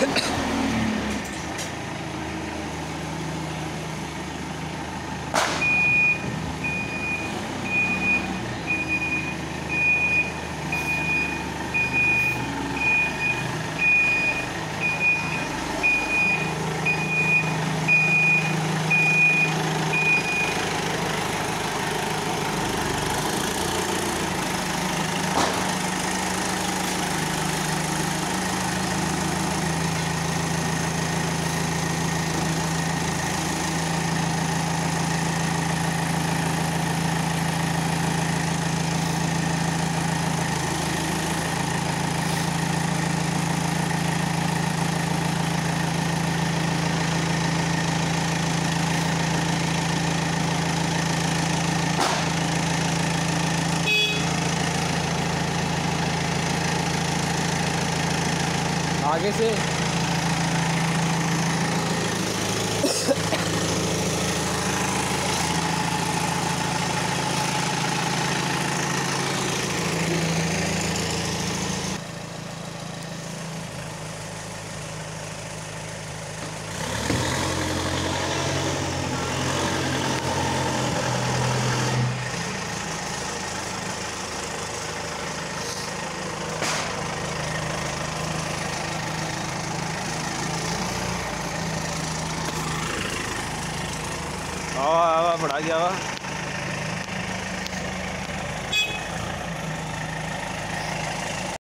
Ha ha ha. आगे से। हवा हवा बढ़ा गया हवा